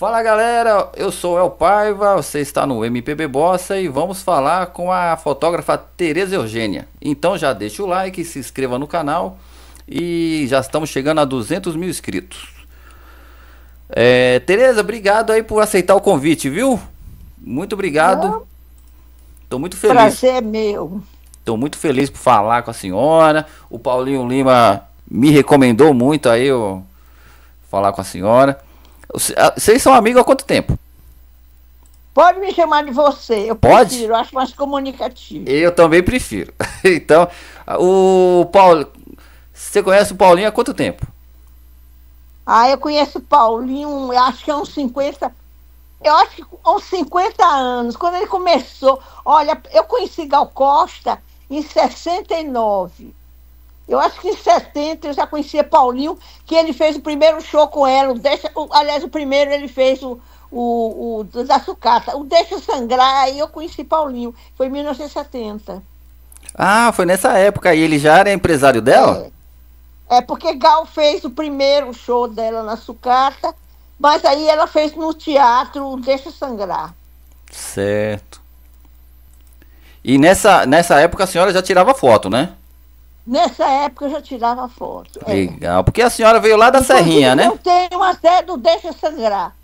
Fala galera, eu sou El Paiva, você está no MPB Bossa e vamos falar com a fotógrafa Tereza Eugênia. Então já deixa o like, se inscreva no canal e já estamos chegando a 200 mil inscritos. É, Tereza, obrigado aí por aceitar o convite, viu? Muito obrigado. Estou muito feliz. Prazer é meu. Estou muito feliz por falar com a senhora. O Paulinho Lima me recomendou muito aí eu falar com a senhora. Ah, vocês são amigos há quanto tempo? Pode me chamar de você. Eu Pode? prefiro, eu acho mais comunicativo. Eu também prefiro. então, o Paulo. Você conhece o Paulinho há quanto tempo? Ah, eu conheço o Paulinho, acho que há uns 50. Eu acho que uns 50 anos, quando ele começou. Olha, eu conheci Gal Costa em 69. Eu acho que em 70 eu já conhecia Paulinho, que ele fez o primeiro show com ela. O Deixa, o, aliás, o primeiro ele fez o, o, o da sucata. O Deixa Sangrar, aí eu conheci Paulinho. Foi em 1970. Ah, foi nessa época. E ele já era empresário dela? É, é porque Gal fez o primeiro show dela na sucata, mas aí ela fez no teatro o Deixa Sangrar. Certo. E nessa, nessa época a senhora já tirava foto, né? Nessa época eu já tirava foto. É. Legal, é. porque a senhora veio lá da Inclusive, Serrinha, né? Eu tenho até do Deixa Sangrar.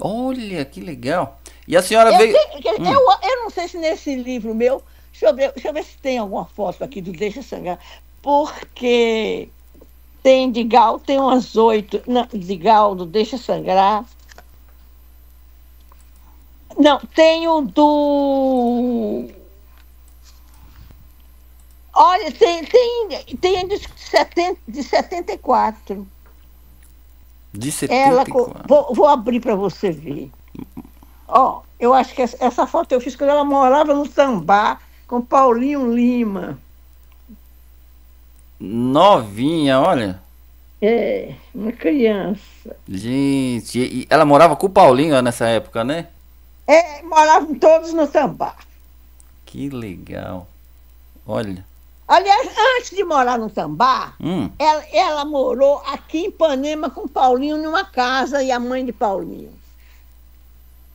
Olha, que legal. E a senhora eu veio. Tenho, hum. eu, eu não sei se nesse livro meu. Deixa eu, ver, deixa eu ver se tem alguma foto aqui do Deixa Sangrar. Porque tem de Gal, tem umas oito. Não, de Gal, do Deixa Sangrar. Não, tem o do Olha, tem, tem, tem de, 70, de 74. De 74? Ela, vou, vou abrir para você ver. Ó, eu acho que essa, foto eu fiz quando ela morava no Sambá, com Paulinho Lima. Novinha, olha. É, uma criança. Gente, ela morava com o Paulinho nessa época, né? É, moravam todos no Sambá. Que legal. Olha. Aliás, antes de morar no Tambá, hum. ela, ela, morou aqui em Ipanema com Paulinho numa casa e a mãe de Paulinho.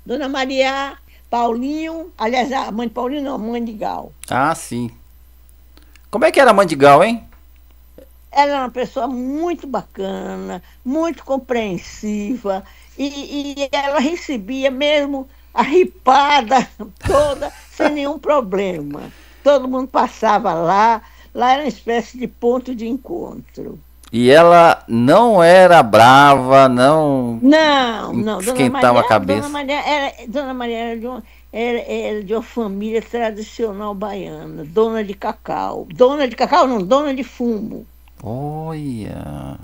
Dona Maria, Paulinho, aliás, a mãe de Paulinho não, a mãe de Gal. Ah, sim. Como é que era a mãe de Gal, hein? Ela era uma pessoa muito bacana, muito compreensiva, e, e ela recebia mesmo a ripada toda sem nenhum problema todo mundo passava lá. Lá era uma espécie de ponto de encontro. E ela não era brava, não. Não, não. Esquentava Maria, a cabeça. Dona Maria era, Dona Maria era de, uma, era, era de uma família tradicional baiana, dona de cacau. Dona de cacau, não, dona de fumo. Olha.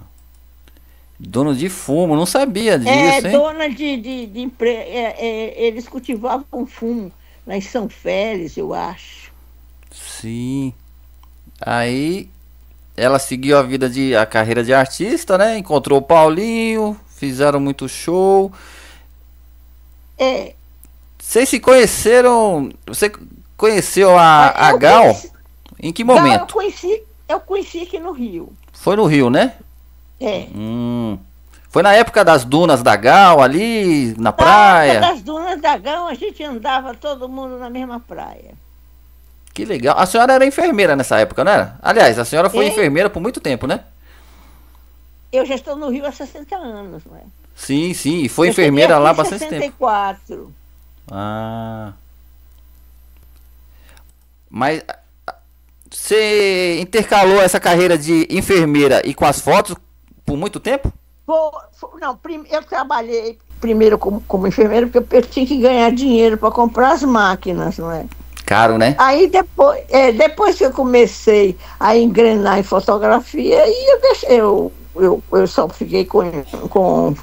Dona de fumo, não sabia disso, é, hein? Dona de, de, de, de é, é, eles cultivavam fumo lá em São Félix, eu acho. Sim. Aí ela seguiu a vida de a carreira de artista, né? Encontrou o Paulinho, fizeram muito show. É. Vocês se conheceram? Você conheceu a, ah, a Gal? Conheci, em que momento? Gal, eu conheci, eu conheci aqui no Rio. Foi no Rio, né? É. Hum. Foi na época das dunas da Gal ali, na, na praia? Na época das dunas da Gal, a gente andava todo mundo na mesma praia. Que legal. A senhora era enfermeira nessa época, não era? Aliás, a senhora foi enfermeira por muito tempo, né? Eu já estou no Rio há 60 anos, não é? Sim, sim. E foi eu enfermeira lá há bastante 64. tempo. 64. Ah. Mas você intercalou essa carreira de enfermeira e com as fotos por muito tempo? não, eu trabalhei primeiro como, como enfermeira porque eu tinha que ganhar dinheiro para comprar as máquinas, não é? Caro, né? Aí depois, é, depois que eu comecei a engrenar em fotografia, e eu deixei, eu, eu, eu só fiquei com, com,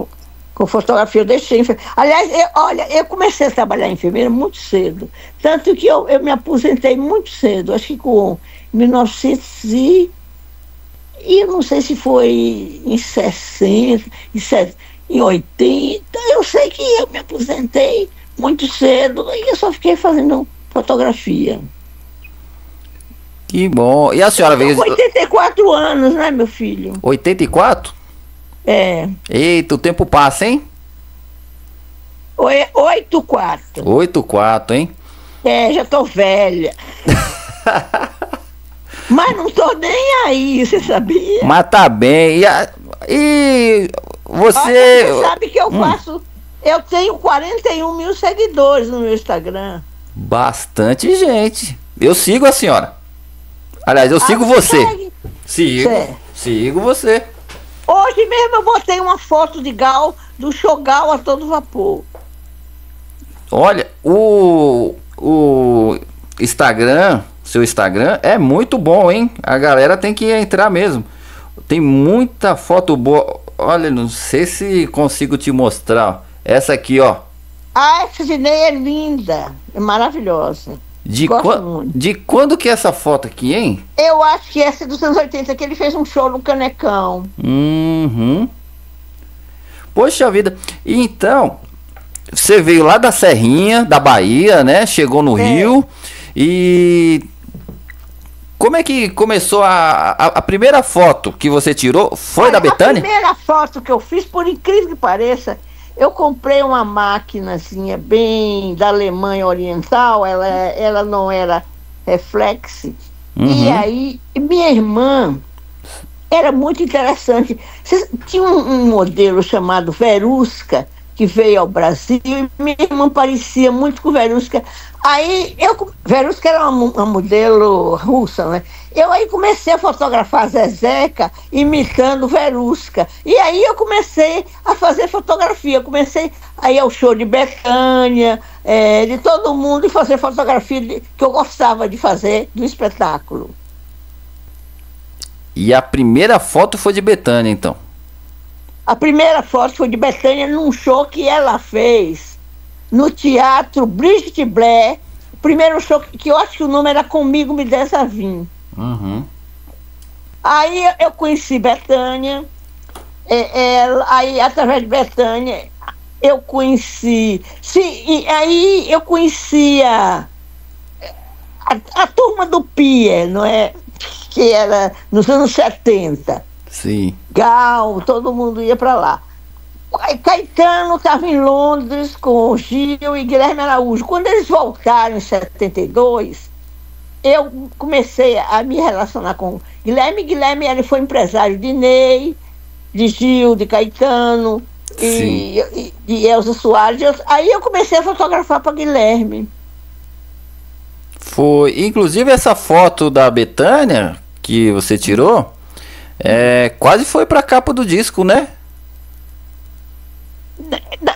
com fotografia, eu deixei. Aliás, eu, olha, eu comecei a trabalhar em enfermeira muito cedo. Tanto que eu, eu me aposentei muito cedo, acho que com 1900 e. E não sei se foi em 60, em, 70, em 80, eu sei que eu me aposentei muito cedo e eu só fiquei fazendo fotografia. Que bom. E a senhora veio. Com 84 anos, né, meu filho? 84? É. Eita, o tempo passa, hein? 84. 84, hein? É, já tô velha. Mas não tô nem aí, você sabia? Mas tá bem. E, a- e você. Olha, você sabe que eu faço. Eu tenho 41 mil seguidores no meu Instagram. Bastante gente. Eu sigo a senhora. Aliás, eu sigo Ah, você. segue? Sigo. Sigo você. Hoje mesmo eu botei uma foto de Gal, do show Gal a todo vapor. Olha, o, o Instagram, seu Instagram é muito bom, hein? A galera tem que entrar mesmo. Tem muita foto boa. Olha, não sei se consigo te mostrar. Essa aqui, ó. Ah, essa Sidney é linda, é maravilhosa. De, Gosto quan- muito. de quando que é essa foto aqui, hein? Eu acho que essa é dos anos 80, que ele fez um show no Canecão. Uhum. Poxa vida. E Então, você veio lá da Serrinha, da Bahia, né? Chegou no É. Rio e como é que começou a, a, a primeira foto que você tirou? Foi da Olha, Betânia? A primeira foto que eu fiz, por incrível que pareça, eu comprei uma máquinazinha bem da Alemanha Oriental, ela, ela não era reflex. E Uhum. aí, minha irmã era muito interessante. Tinha um, um modelo chamado Verusca, que veio ao Brasil, e minha irmã parecia muito com Verusca. Aí, eu, Verusca era uma, uma modelo russa, né? Eu aí comecei a fotografar Zezeca imitando Verusca. E aí eu comecei a fazer fotografia. Comecei a ir ao show de Betânia, eh, de todo mundo, e fazer fotografia de- que eu gostava de fazer do espetáculo. E a primeira foto foi de Betânia, então. A primeira foto foi de Betânia num show que ela fez no teatro Brigitte Blair. O primeiro show que que eu acho que o nome era Comigo Me Desavim. Uhum. Aí eu conheci Betânia, é, ela- aí através de Betânia eu conheci, se, e aí eu conhecia a, a turma do Pia, não é? Que era nos anos 70. Sim. Gal, todo mundo ia para lá. Caetano estava em Londres com o Gil e Guilherme Araújo. Quando eles voltaram em 72, eu comecei a me relacionar com Guilherme. Guilherme ele foi empresário de Ney, de Gil, de Caetano e, e, e Elza Soares. Aí eu comecei a fotografar para Guilherme. Foi. Inclusive essa foto da Betânia que você tirou, é, quase foi pra capa do disco, né?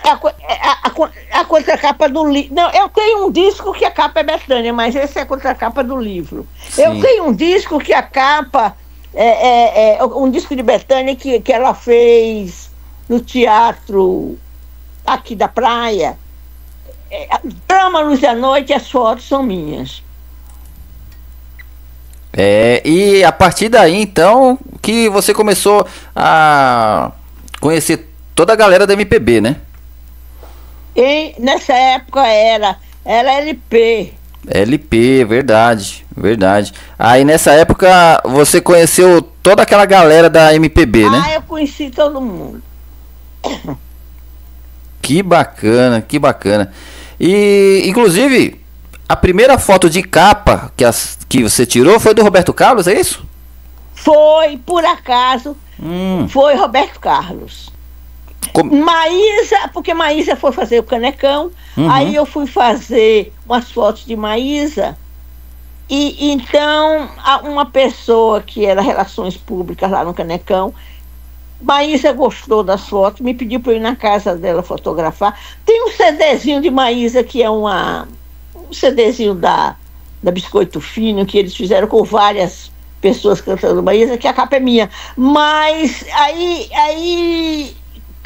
A, co- a, a, a contracapa do livro. Não, eu tenho um disco que a capa é Betânia, mas esse é a contracapa do livro. Eu Sim. tenho um disco que a capa é, é- é um disco de Betânia que, que ela fez no teatro aqui da praia. É, a Drama Luz da Noite, as fotos são minhas. É, e a partir daí, então, que você começou a conhecer toda a galera da MPB, né? E nessa época era, era LP. LP, verdade, verdade. Aí nessa época você conheceu toda aquela galera da MPB, né? Ah, eu conheci todo mundo. Que bacana, que bacana. E, inclusive, a primeira foto de capa que, as, que você tirou foi do Roberto Carlos, é isso? Foi, por acaso, Hum, foi Roberto Carlos. com- Maísa, porque Maísa foi fazer o canecão, Uhum. aí eu fui fazer umas fotos de Maísa. E então, uma pessoa que era Relações Públicas lá no Canecão, Maísa gostou das fotos, me pediu para eu ir na casa dela fotografar. Tem um CDzinho de Maísa que é uma, um CDzinho da, da Biscoito Fino, que eles fizeram com várias pessoas cantando Maísa, que a capa é minha. Mas aí, aí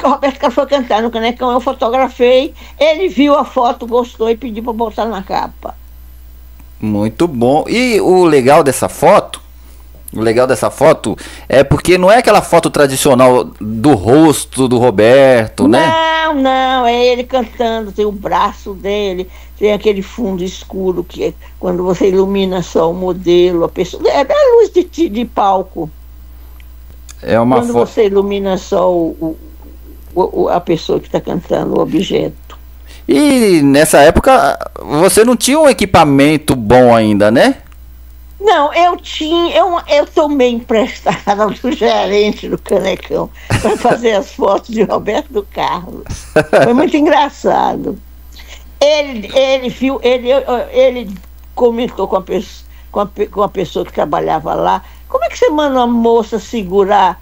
o Roberto Carlos foi cantar no Canecão, eu fotografei, ele viu a foto, gostou e pediu para botar na capa. muito bom. E o legal dessa foto, o legal dessa foto é porque não é aquela foto tradicional do rosto do Roberto, né? Não, não, é ele cantando, tem o braço dele, tem aquele fundo escuro que é quando você ilumina só o modelo, a pessoa. É a luz de, de palco. É uma quando você ilumina só o, o- o- a pessoa que está cantando, o objeto. E nessa época você não tinha um equipamento bom ainda, né? Não, eu tinha, eu, eu tomei emprestada do gerente do Canecão para fazer as fotos de Roberto Carlos. Foi muito engraçado. Ele, ele viu, ele, ele comentou com a, pessoa, com, a, com a pessoa que trabalhava lá, como é que você manda uma moça segurar,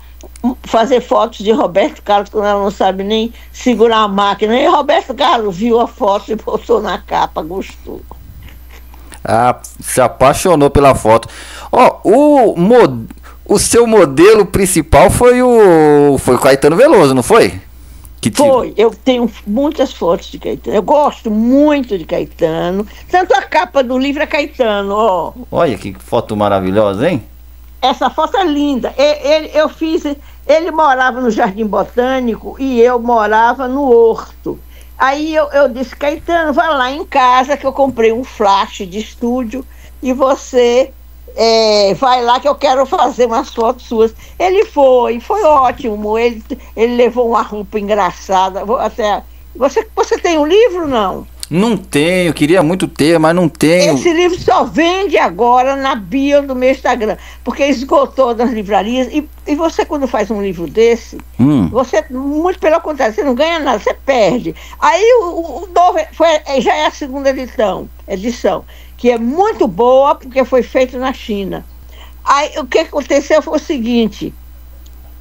fazer fotos de Roberto Carlos quando ela não sabe nem segurar a máquina? E Roberto Carlos viu a foto e botou na capa, gostou. Ah, se apaixonou pela foto. Ó, oh, o, mod... o seu modelo principal foi o foi o Caetano Veloso, não foi? Que foi, eu tenho muitas fotos de Caetano. Eu gosto muito de Caetano. Tanto a capa do livro é Caetano, ó. Olha que foto maravilhosa, hein? Essa foto é linda. Ele, eu fiz. Ele morava no Jardim Botânico e eu morava no Horto. Aí eu, eu disse, Caetano, vai lá em casa que eu comprei um flash de estúdio e você é, vai lá que eu quero fazer umas fotos suas. Ele foi, foi ótimo. Ele, ele levou uma roupa engraçada. Até, você, você tem um livro, não? Não tenho, queria muito ter, mas não tenho. Esse livro só vende agora na bio do meu Instagram, porque esgotou das livrarias. E, e você, quando faz um livro desse, hum. você, muito pelo contrário, você não ganha nada, você perde. Aí o, o novo foi, é, já é a segunda edição, edição, que é muito boa, porque foi feito na China. Aí o que aconteceu foi o seguinte: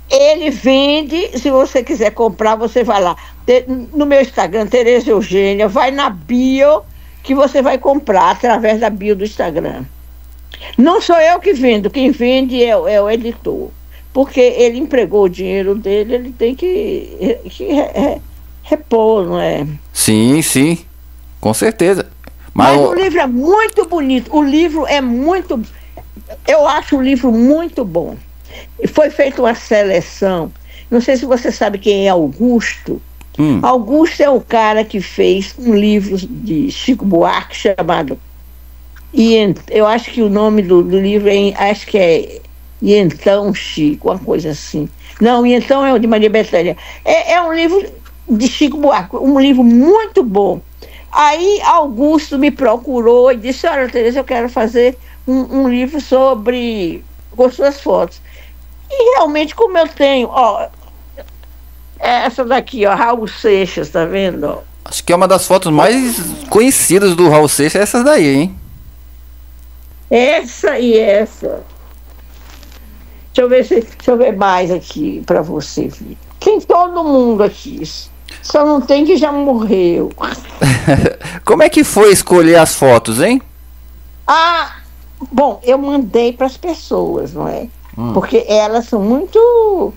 ele vende, se você quiser comprar, você vai lá. No meu Instagram, Tereza Eugênia, vai na bio que você vai comprar através da bio do Instagram. Não sou eu que vendo, quem vende é, é o editor. Porque ele empregou o dinheiro dele, ele tem que, que repor, não é? Sim, sim, com certeza. Mas, Mas o livro é muito bonito, o livro é muito. Eu acho o livro muito bom. E foi feita uma seleção. Não sei se você sabe quem é Augusto. Hum. Augusto é o cara que fez um livro de Chico Buarque chamado. E eu acho que o nome do, do livro é, acho que é E então Chico, uma coisa assim. Não, e então é o de Maria Bethânia. É, é um livro de Chico Buarque, um livro muito bom. Aí Augusto me procurou e disse: Olha, Tereza, eu quero fazer um, um livro sobre com suas fotos. E realmente, como eu tenho, ó, essa daqui, ó, Raul Seixas, tá vendo? Acho que é uma das fotos mais conhecidas do Raul Seixas, essas daí, hein? Essa e essa. Deixa eu ver se, deixa eu ver mais aqui para você ver. Tem todo mundo aqui. Só não tem que já morreu. Como é que foi escolher as fotos, hein? Ah, bom, eu mandei para as pessoas, não é? Hum. Porque elas são muito.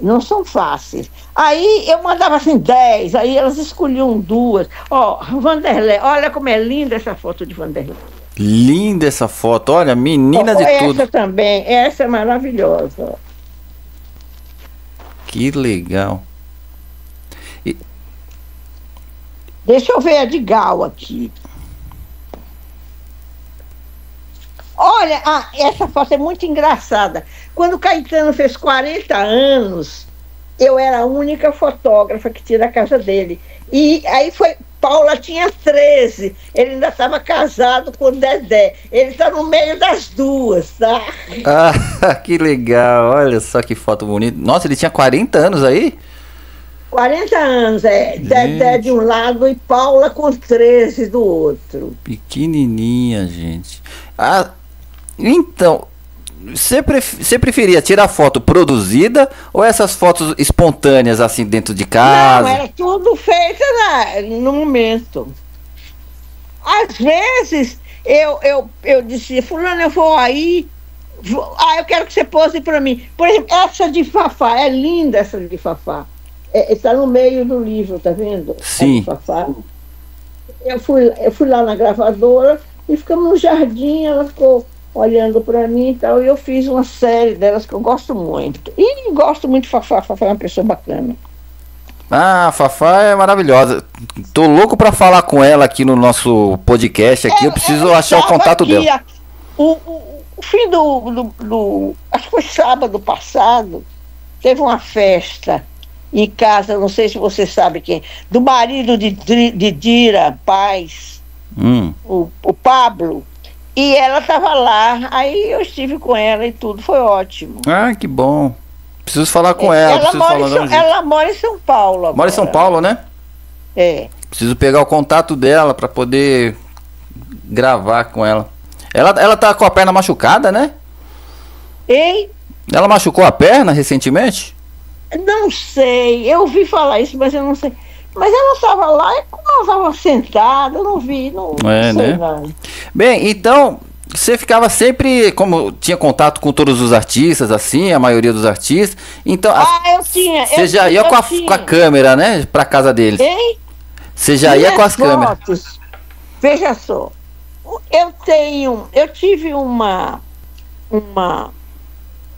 Não são fáceis. Aí eu mandava assim 10, aí elas escolhiam duas. Ó, oh, Vanderlei, olha como é linda essa foto de Vanderlei. Linda essa foto, olha, menina oh, de essa tudo. Essa também, essa é maravilhosa. Que legal. E... Deixa eu ver a de Gal aqui. Olha, ah, essa foto é muito engraçada. Quando o Caetano fez 40 anos, eu era a única fotógrafa que tinha da casa dele. E aí foi. Paula tinha 13, ele ainda estava casado com o Dedé. Ele está no meio das duas, tá? Ah, que legal, olha só que foto bonita. Nossa, ele tinha 40 anos aí? 40 anos, é. Gente. Dedé de um lado e Paula com 13 do outro. Pequenininha, gente. Ah, então, você, pref você preferia tirar foto produzida ou essas fotos espontâneas assim dentro de casa? Não, era tudo feito na, no momento. Às vezes eu, eu, eu disse, fulano, eu vou aí. Vou, ah, eu quero que você pose para mim. Por exemplo, essa de Fafá, é linda essa de Fafá. É, está no meio do livro, tá vendo? Sim. Fafá. Eu fui, eu fui lá na gravadora e ficamos no jardim, ela ficou olhando para mim e tal. E eu fiz uma série delas que eu gosto muito. E gosto muito de Fafá. Fafá é uma pessoa bacana. Ah, Fafá é maravilhosa. Tô louco para falar com ela aqui no nosso podcast aqui. Eu preciso achar o contato aqui, dela. O, o, o, fim do, do, do, Acho que foi sábado passado. Teve uma festa em casa, não sei se você sabe quem, do marido de, de Dira Paz, hum. o, o Pablo. E ela estava lá, aí eu estive com ela e tudo, foi ótimo. Ah, que bom. Preciso falar com ela. Ela, mora, falar em, ela mora em São Paulo. Agora. Mora em São Paulo, né? É. Preciso pegar o contato dela para poder gravar com ela. Ela, ela tá com a perna machucada, né? Ei? Ela machucou a perna recentemente? Não sei. Eu ouvi falar isso, mas eu não sei. Mas ela estava lá e como ela estava sentada, eu não vi, não, é, não sei né? não. Bem, então, você ficava sempre, como tinha contato com todos os artistas, assim, a maioria dos artistas. Então, ah, eu tinha. Você já ia com a, com a, câmera, né? Pra casa deles. Hein? Você já ia com as fotos. câmeras. Veja só, eu tenho, eu tive uma, uma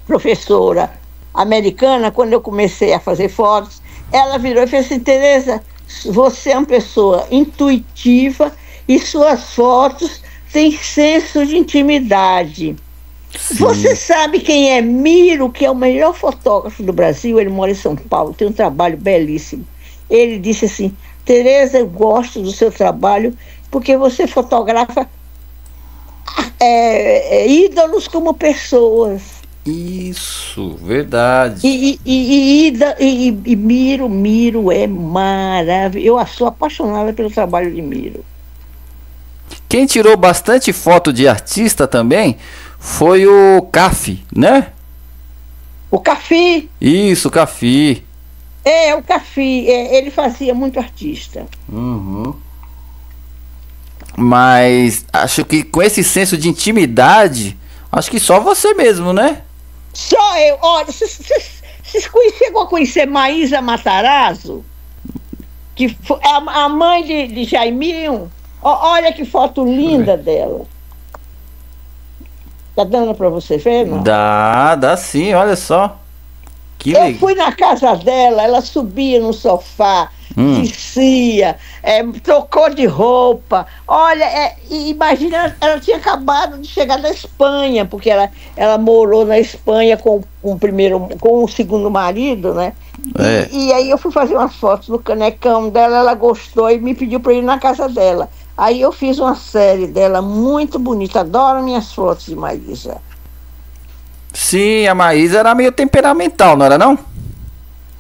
professora americana, quando eu comecei a fazer fotos, ela virou e fez assim, Tereza, você é uma pessoa intuitiva e suas fotos têm senso de intimidade. Sim. Você sabe quem é Miro, que é o melhor fotógrafo do Brasil? Ele mora em São Paulo, tem um trabalho belíssimo. Ele disse assim: Tereza, eu gosto do seu trabalho porque você fotografa é, é, ídolos como pessoas. Isso, verdade. E, e, e, e, Miro, Miro é maravilhoso. Eu sou apaixonada pelo trabalho de Miro. Quem tirou bastante foto de artista também foi o Cafi, né? O Cafi. Isso, o Cafi. É, o Cafi. É, ele fazia muito artista. Uhum. Mas acho que com esse senso de intimidade, acho que só você mesmo, né? Só eu. Olha, vocês chegou a conhecer Maísa Matarazzo? Que foi a, a mãe de, de Jaiminho? olha que foto linda dela. Tá dando para você ver, não? Dá, dá sim, olha só. Que eu legal. fui na casa dela, ela subia no sofá, hum. descia, é, trocou de roupa. Olha, é, imagina, ela tinha acabado de chegar da Espanha, porque ela, ela morou na Espanha com, com o primeiro, com o segundo marido, né? É. E, e, aí eu fui fazer umas fotos no canecão dela, ela gostou e me pediu para ir na casa dela. Aí eu fiz uma série dela muito bonita, adoro minhas fotos de Maísa. Sim, a Maísa era meio temperamental, não era não?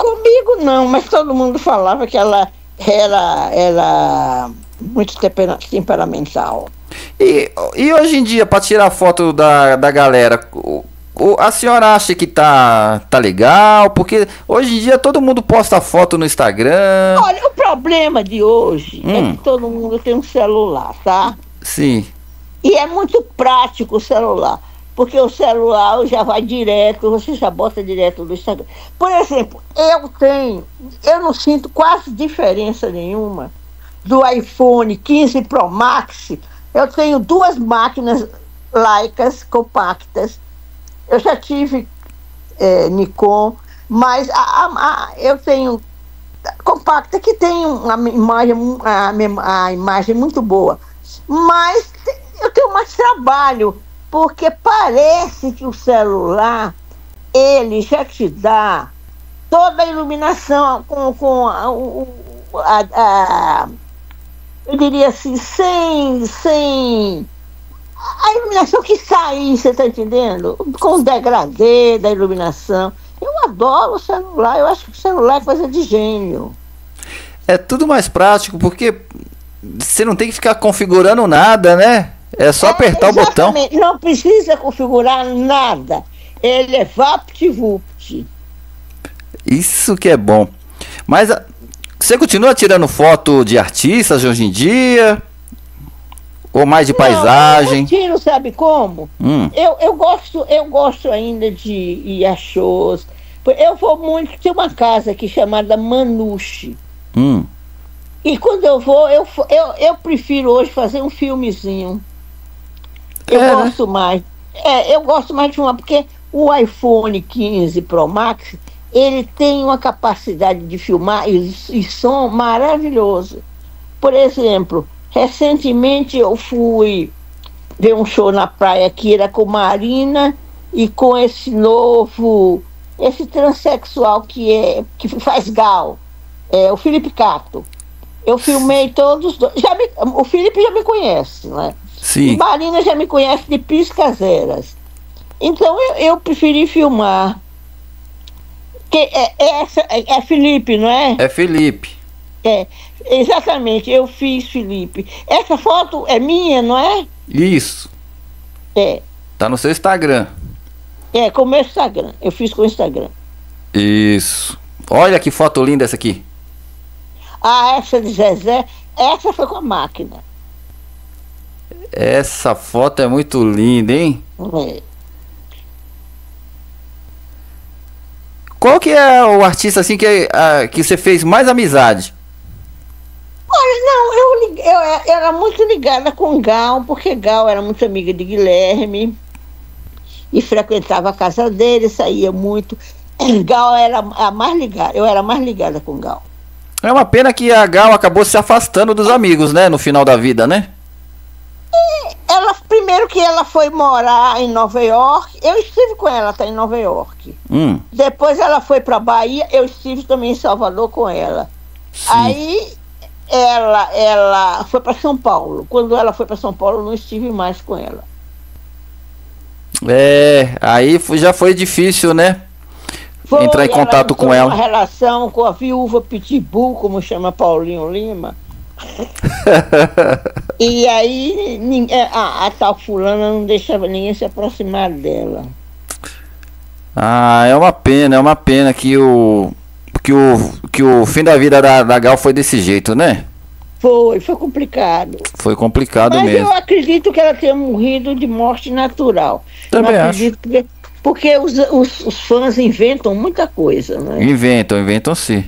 Comigo não, mas todo mundo falava que ela era, era muito tempera temperamental. E, e hoje em dia, para tirar foto da, da galera, a senhora acha que tá, tá legal? Porque hoje em dia todo mundo posta foto no Instagram. Olha, o problema de hoje é hum. é que todo mundo tem um celular, tá? Sim. E é muito prático o celular porque o celular já vai direto, você já bota direto no Instagram. Por exemplo, eu tenho, eu não sinto quase diferença nenhuma do iPhone 15 Pro Max. Eu tenho duas máquinas laicas compactas. Eu já tive é, Nikon, mas a, a, a, eu tenho compacta que tem uma imagem, a, a imagem muito boa. Mas eu tenho mais trabalho porque parece que o celular ele já te dá toda a iluminação com, com a, a, a, eu diria assim, sem, sem a iluminação que sai, você está entendendo? Com o degradê da iluminação. Eu adoro o celular, eu acho que o celular é coisa de gênio. É tudo mais prático, porque você não tem que ficar configurando nada, né? É só apertar é, o botão. Não precisa configurar nada. Ele é VaptVupt. Isso que é bom. Mas ah, você continua tirando foto de artistas hoje em dia? Ou mais de não, paisagem? Eu tiro, sabe como? Hum. Eu, eu, gosto, eu gosto ainda de ir a shows. Eu vou muito. Tem uma casa aqui chamada Manuche. Hum. E quando eu vou, eu, eu, eu prefiro hoje fazer um filmezinho. Eu é, né? gosto mais. É, eu gosto mais de uma, porque o iPhone 15 Pro Max, ele tem uma capacidade de filmar e, e som maravilhoso. Por exemplo, recentemente eu fui ver um show na praia que era com Marina e com esse novo esse transexual que é que faz gal, é o Felipe Cato. Eu filmei todos dois. Já me, o Felipe já me conhece, né? Sim. Marina já me conhece de Piscazeras. Então eu, eu preferi filmar. Que é, é, essa, é, é Felipe, não é? É Felipe. É, exatamente, eu fiz Felipe. Essa foto é minha, não é? Isso. É. Tá no seu Instagram. É, com o meu Instagram. Eu fiz com o Instagram. Isso. Olha que foto linda essa aqui. Ah, essa de Zezé, essa foi com a máquina. Essa foto é muito linda, hein? É. Qual que é o artista assim que, ah, que você fez mais amizade? Olha, não, eu, eu, eu era muito ligada com Gal, porque Gal era muito amiga de Guilherme e frequentava a casa dele, saía muito. Gal era a mais ligada, eu era mais ligada com Gal. É uma pena que a Gal acabou se afastando dos amigos, né? No final da vida, né? Ela, primeiro que ela foi morar em Nova York, eu estive com ela, tá em Nova York. Hum, Depois ela foi para Bahia, eu estive também em Salvador com ela. sim. Aí ela, ela foi para São Paulo. Quando ela foi para São Paulo, eu não estive mais com ela. É, aí já foi difícil, né? Foi, Entrar em ela contato com entrou ela. Uma relação com a viúva Pitbull, como chama Paulinho Lima. E aí ninguém, a, a tal fulana não deixava ninguém se aproximar dela. Ah, é uma pena, é uma pena que o que o que o fim da vida da, da Gal foi desse jeito, né? Foi, foi complicado. Foi complicado Mas mesmo. eu acredito que ela tenha morrido de morte natural. Também eu acho. acredito porque, porque os, os, os fãs inventam muita coisa, né? Inventam, inventam sim.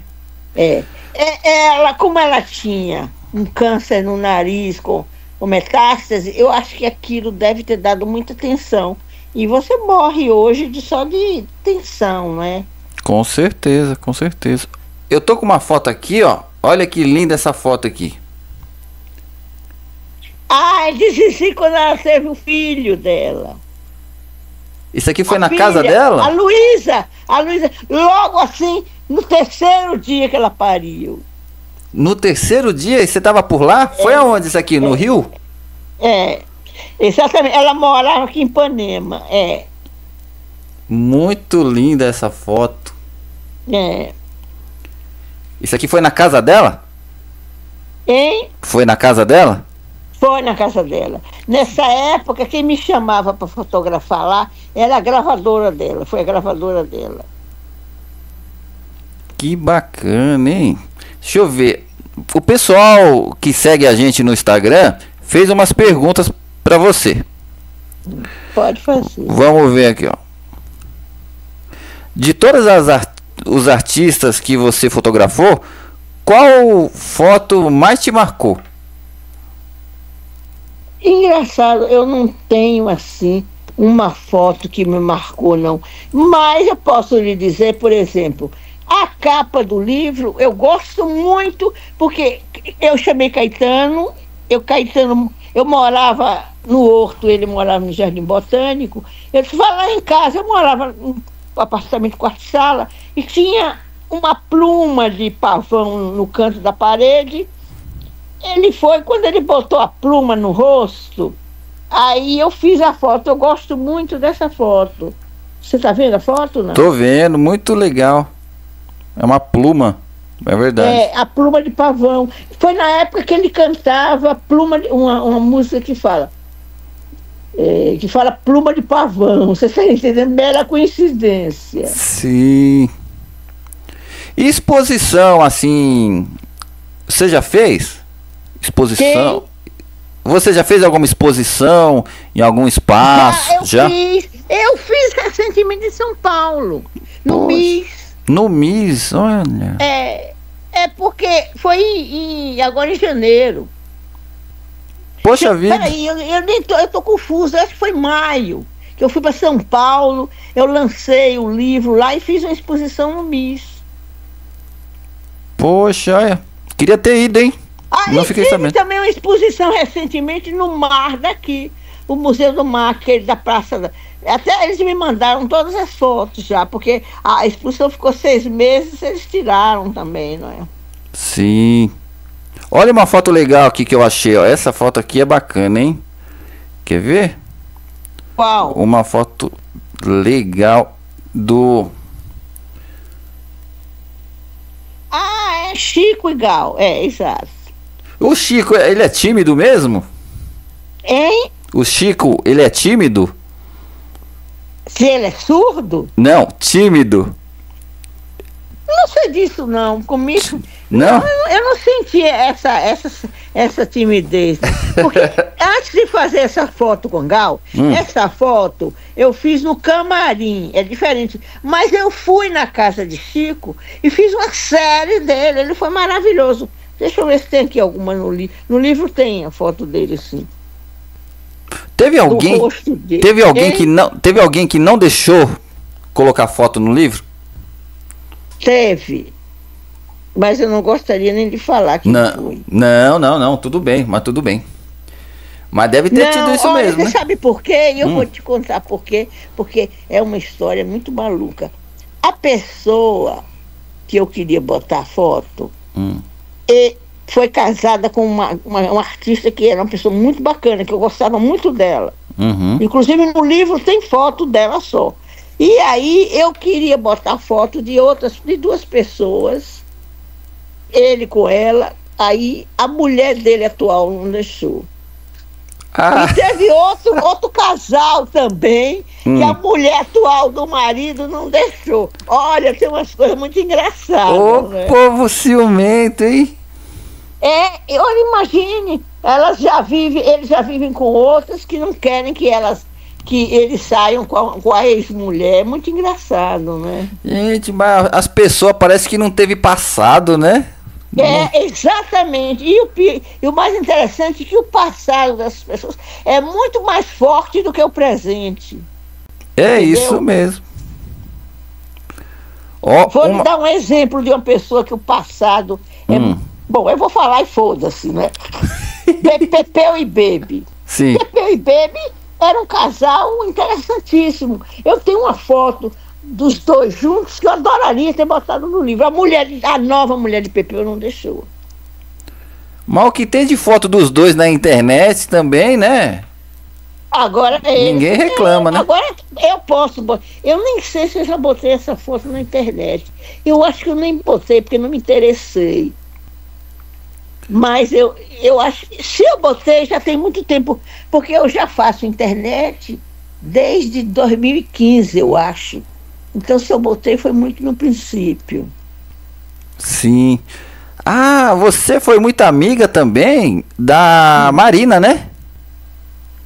É. É, Ela, como ela tinha um câncer no nariz com, com metástase, eu acho que aquilo deve ter dado muita tensão. E você morre hoje de só de tensão, né? Com certeza, com certeza. Eu tô com uma foto aqui, ó. Olha que linda essa foto aqui. Ah, disse sim quando ela teve o filho dela. Isso aqui foi A na filha, casa A dela? Luísa, a Luísa, logo assim, no terceiro dia que ela pariu. No terceiro dia, você tava por lá? Foi aonde isso aqui? No Rio? É, exatamente. Ela morava aqui em Ipanema. É, Muito linda essa foto. é. Isso aqui foi na casa dela? Hein? Foi na casa dela? Foi na casa dela. Nessa época, quem me chamava para fotografar lá era a gravadora dela. Foi a gravadora dela. Que bacana, hein? Deixa eu ver. O pessoal que segue a gente no Instagram fez umas perguntas pra você. Pode fazer. Vamos ver aqui, ó. De todas as ar- os artistas que você fotografou, qual foto mais te marcou? Engraçado, eu não tenho assim uma foto que me marcou, não. Mas eu posso lhe dizer, por exemplo, a capa do livro eu gosto muito, porque eu chamei Caetano, eu Caetano, eu morava no Horto, ele morava no Jardim Botânico. Eu disse, vai lá em casa, eu morava num apartamento quarto-sala e tinha uma pluma de pavão no canto da parede. Ele foi, quando ele botou a pluma no rosto, aí eu fiz a foto. Eu gosto muito dessa foto. Você tá vendo a foto, não? Tô vendo, muito legal. É uma pluma, é verdade. É, a pluma de pavão. Foi na época que ele cantava pluma de- uma, uma música que fala. é, que fala pluma de pavão. Você está entendendo? Mera coincidência. Sim. Exposição, assim. Você já fez? Exposição? Você já fez alguma exposição em algum espaço? Ah, eu já? fiz. Eu fiz recentemente em São Paulo. No Poxa. MIS. No MIS, olha. É, é porque foi em, em- agora em janeiro. Poxa vida. Peraí, eu, eu, nem tô, eu tô confusa, acho que foi maio. Que eu fui para São Paulo, eu lancei o livro lá e fiz uma exposição no MIS. Poxa, olha. Queria ter ido, hein? Ah, Não fiquei sabendo. também uma exposição recentemente no mar daqui. O Museu do Mar, aquele da Praça da, Até eles me mandaram todas as fotos já, porque a expulsão ficou seis meses, eles tiraram também, não é? Sim. Olha uma foto legal aqui que eu achei, ó. Essa foto aqui é bacana, hein? Quer ver? Qual? Uma foto legal do. Ah, é Chico e Gal. É, exato. O Chico, ele é tímido mesmo? Hein? O Chico, ele é tímido? Se ele é surdo? Não, tímido. Não sei disso, não. Comigo. Não? Eu, eu não senti essa, essa, essa timidez. Porque antes de fazer essa foto com Gal, Hum. essa foto eu fiz no camarim. É diferente. Mas eu fui na casa de Chico e fiz uma série dele. Ele foi maravilhoso. Deixa eu ver se tem aqui alguma no livro. No livro tem a foto dele, sim. Teve alguém, teve alguém que não, teve alguém que não deixou colocar foto no livro? Teve. Mas eu não gostaria nem de falar que Não, foi. não, não, não, tudo bem, mas tudo bem. Mas deve ter tido isso olha, mesmo, você né? sabe por quê? Eu Hum. vou te contar por quê. Porque é uma história muito maluca. A pessoa que eu queria botar foto Hum. e foi casada com uma, uma, uma artista que era uma pessoa muito bacana, que eu gostava muito dela. Uhum. Inclusive no livro tem foto dela só. E aí eu queria botar foto de outras, de duas pessoas, ele com ela, aí a mulher dele atual não deixou. Ah, E teve outro, outro casal também, Hum. que a mulher atual do marido não deixou. Olha, tem umas coisas muito engraçadas. ô né? povo ciumento, hein? É, olha, imagine, elas já vivem, eles já vivem com outras que não querem que elas que eles saiam com a, com a ex-mulher. É muito engraçado, né? Gente, mas as pessoas parece que não teve passado, né? É, exatamente. E o, e o mais interessante é que o passado dessas pessoas é muito mais forte do que o presente. É Entendeu? isso mesmo. Ó, Vou uma... lhe dar um exemplo de uma pessoa que o passado é. Bom, eu vou falar e foda-se, né? Pe- Pepeu e Baby. Sim. Pepeu e Baby era um casal interessantíssimo. Eu tenho uma foto dos dois juntos que eu adoraria ter botado no livro. A mulher, a nova mulher de Pepeu não deixou. Mas o que tem de foto dos dois na internet também, né? Agora é, Ninguém reclama, né? Agora eu posso. Eu nem sei se eu já botei essa foto na internet. Eu acho que eu nem botei porque não me interessei. Mas eu, eu acho que se eu botei já tem muito tempo, porque eu já faço internet desde 2015, eu acho. Então se eu botei foi muito no princípio. Sim. Ah, você foi muito amiga também da Marina, né?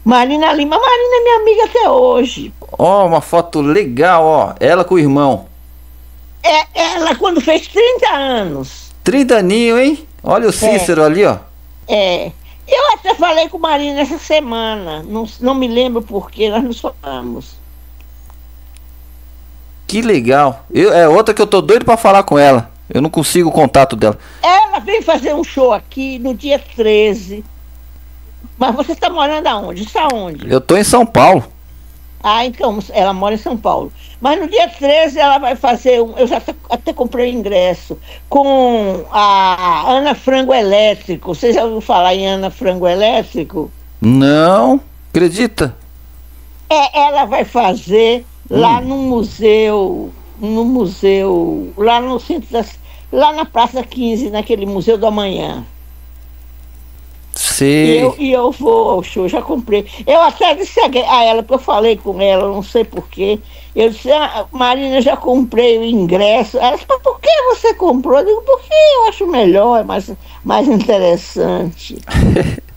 Marina Lima, Marina é minha amiga até hoje. Ó, uma foto legal, ó. Ela com o irmão. É, ela quando fez 30 anos. 30 aninho, hein? Olha o Cícero ali, ó. É. Eu até falei com Marina essa semana. Não, não me lembro porquê, nós nos falamos. Que legal. Eu, é outra que eu tô doido pra falar com ela. Eu não consigo o contato dela. Ela veio fazer um show aqui no dia 13. Mas você está morando aonde? Está onde? Eu tô em São Paulo. Ah, então, ela mora em São Paulo. Mas no dia 13 ela vai fazer, um, eu já até, até comprei o ingresso, com a Ana Frango Elétrico. Você já ouviu falar em Ana Frango Elétrico? Não, acredita? É, ela vai fazer lá no museu, no museu, lá no centro das, lá na Praça 15, naquele Museu do Amanhã. E eu, e eu vou ao show, já comprei. Eu até disse a ela, porque eu falei com ela, não sei porquê. Eu disse, ah, Marina, já comprei o ingresso. Ela disse, mas por que você comprou? Eu digo, porque eu acho melhor, é mais, mais interessante.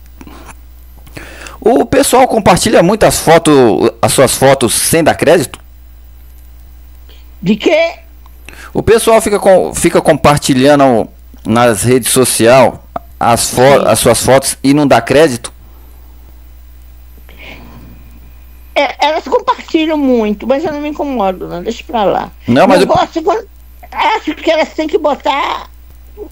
O pessoal compartilha muitas fotos, as suas fotos sem dar crédito? De que O pessoal fica, com, fica compartilhando nas redes sociais as, as suas fotos e não dá crédito? é, elas compartilham muito, mas eu não me incomodo, não, deixa pra lá. Não, mas eu eu- gosto quando- acho que elas têm que botar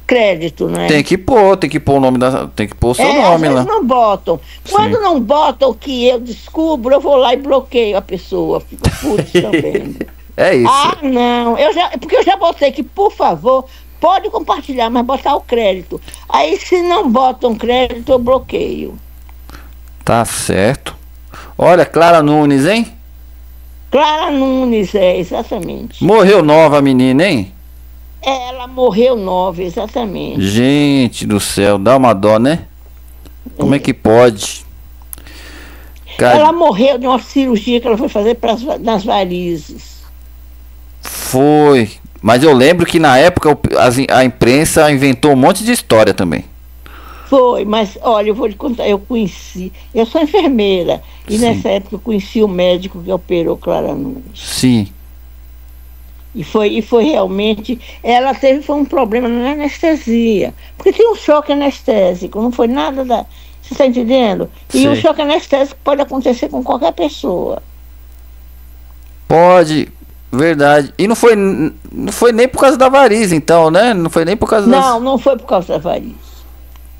crédito, né? Tem que pôr, tem que pôr o nome da. Tem que pôr o seu é, nome lá. não botam. Quando Sim. não botam o que eu descubro, eu vou lá e bloqueio a pessoa. Fico puto também. É isso. Ah, não. Eu já, porque eu já botei que, por favor, pode compartilhar, mas botar o crédito. Aí, se não botam crédito, eu bloqueio. Tá certo. Olha, Clara Nunes, hein? Clara Nunes, é, exatamente. Morreu nova a menina, hein? Ela morreu nova, exatamente. Gente do céu, dá uma dó, né? Como é que pode? Cara, Ela morreu de uma cirurgia que ela foi fazer pras, nas varizes. Foi. Mas eu lembro que na época a imprensa inventou um monte de história também. Foi, mas olha, eu vou lhe contar, eu conheci, eu sou enfermeira, e Sim. nessa época eu conheci o médico que operou Clara Nunes. Sim. E foi, e foi realmente, ela teve foi um problema na anestesia, porque tem um choque anestésico, não foi nada da. Você está entendendo? E o choque anestésico pode acontecer com qualquer pessoa. Pode. Verdade. E não foi, não foi nem por causa da variz, então, né? Não foi nem por causa das- Não, não foi por causa da variz.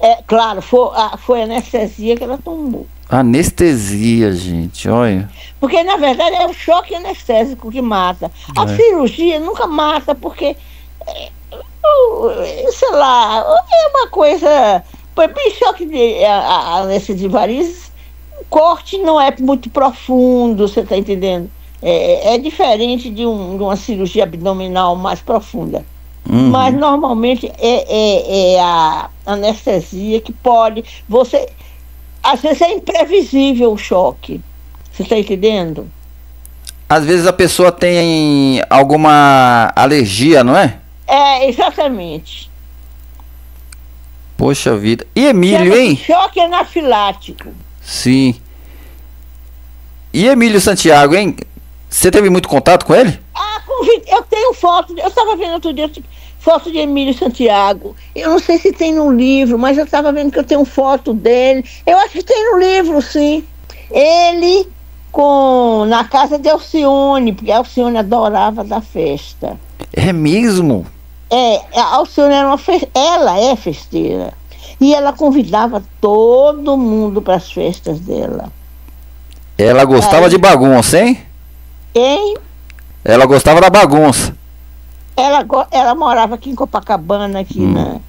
É, claro, foi, a, foi a anestesia que ela tomou. Anestesia, gente. Olha. Porque, na verdade, é o choque anestésico que mata. A É. cirurgia nunca mata, porque, é, sei lá, é uma coisa. Por exemplo, choque de, a, a, a nesse de varizes, o corte não é muito profundo, você está entendendo? É, é diferente de, um- de uma cirurgia abdominal mais profunda. Uhum. Mas normalmente é, é, é a anestesia que pode. Você. Às vezes é imprevisível o choque. Você está entendendo? Às vezes a pessoa tem alguma alergia, não é? É, exatamente. Poxa vida. E Emílio, hein? Choque anafilático. Sim. E Emílio Santiago, hein? Você teve muito contato com ele? Ah, eu tenho foto, eu estava vendo outro dia foto de Emílio Santiago. Eu não sei se tem no livro, mas eu estava vendo que eu tenho foto dele. Eu acho que tem no livro, sim. Ele com na casa de Alcione, porque a Alcione adorava da festa. É mesmo? É, a Alcione era uma fe... ela é festeira. E ela convidava todo mundo para as festas dela. Ela gostava Aí. de bagunça, hein? Hein? Ela gostava da bagunça. Ela, ela morava aqui em Copacabana, aqui, Hum. na,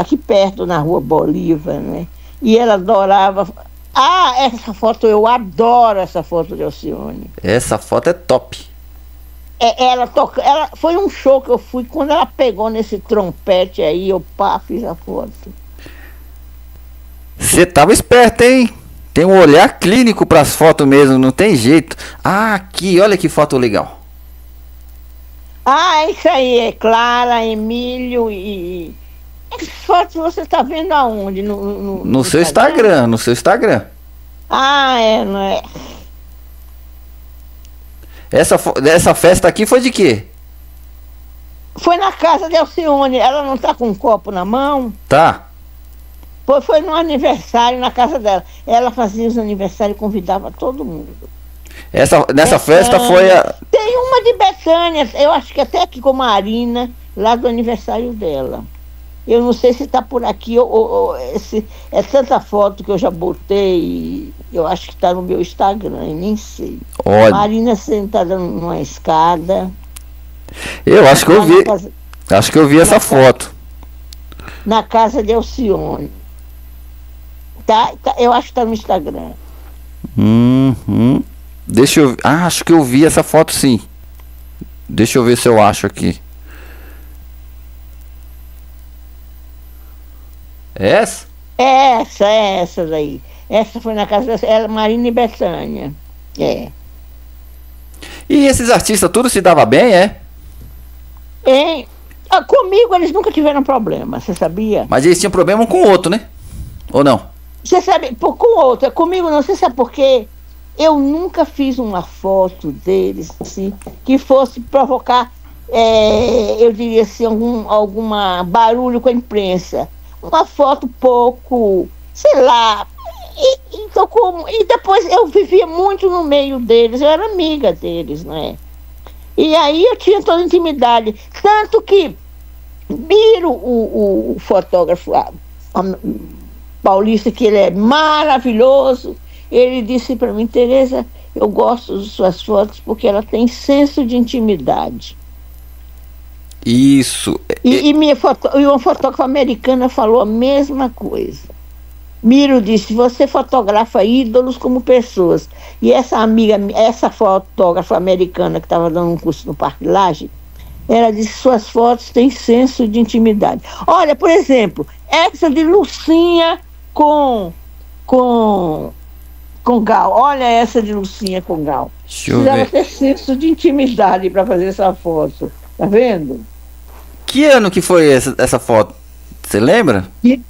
aqui perto, na rua Bolívar, né? E ela adorava. Ah, essa foto, eu adoro essa foto de Alcione. Essa foto é top. É, ela toca, ela foi um show que eu fui quando ela pegou nesse trompete aí, eu pá, fiz a foto. Você tava esperto, hein? Tem um olhar clínico pras fotos mesmo, não tem jeito. Ah, aqui, olha que foto legal. Ah, isso aí é Clara, Emílio e. Essas fotos você está vendo aonde? No, no, No seu Instagram, no seu Instagram. Ah, é, não é? Essa, essa festa aqui foi de quê? Foi na casa de Alcione, ela não está com um copo na mão? Tá. Foi, foi no aniversário na casa dela. Ela fazia os aniversários e convidava todo mundo. Essa, nessa festa foi a. Tem uma de Betânia, eu acho que até aqui com Marina, lá do aniversário dela. Eu não sei se está por aqui, ou, ou- esse, é tanta foto que eu já botei, eu acho que está no meu Instagram, eu nem sei. Olha, Marina sentada numa escada. eu acho que eu lá vi. Casa, Acho que eu vi essa foto. na casa de Alcione. Tá, tá, eu acho que está no Instagram. Uhum. Deixa eu. Ah, acho que eu vi essa foto sim. Deixa eu ver se eu acho aqui. Essa? Essa, essa daí. Essa foi na casa da Marina e Betânia. É. E esses artistas tudo se dava bem, é? Hein? Ah, comigo eles nunca tiveram problema, você sabia? Mas eles tinham problema um com o outro, né? Ou não? Você sabe, por, com outra, comigo não, você sabe por quê? Eu nunca fiz uma foto deles, assim, que fosse provocar, é, eu diria assim, algum alguma barulho com a imprensa. Uma foto pouco, sei lá. E, então, como, e depois eu vivia muito no meio deles, eu era amiga deles, né? E aí eu tinha toda a intimidade. Tanto que Miro o, o, fotógrafo paulista, que ele é maravilhoso. Ele disse para mim, Tereza, eu gosto de suas fotos porque ela tem senso de intimidade. Isso. E, e, minha foto, e uma fotógrafa americana falou a mesma coisa. Miro disse: você fotografa ídolos como pessoas. E essa amiga, essa fotógrafa americana que estava dando um curso no Parque Laje, ela disse: suas fotos têm senso de intimidade. Olha, por exemplo, essa de Lucinha com com com Gal. Olha essa de Lucinha com Gal. Precisava ter senso de intimidade para fazer essa foto. Tá vendo? Que ano que foi essa, essa foto? Você lembra? Que,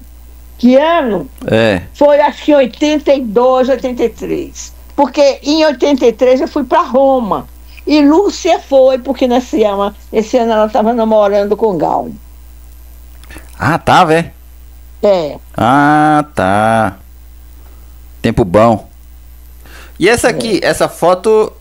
que ano? É. Foi acho que em 82, 83. Porque em 83 eu fui para Roma. E Lúcia foi, porque nesse ano, esse ano ela estava namorando com Gal. Ah, tava, é? É. Ah, tá. Tempo bom. E essa aqui, é. essa foto.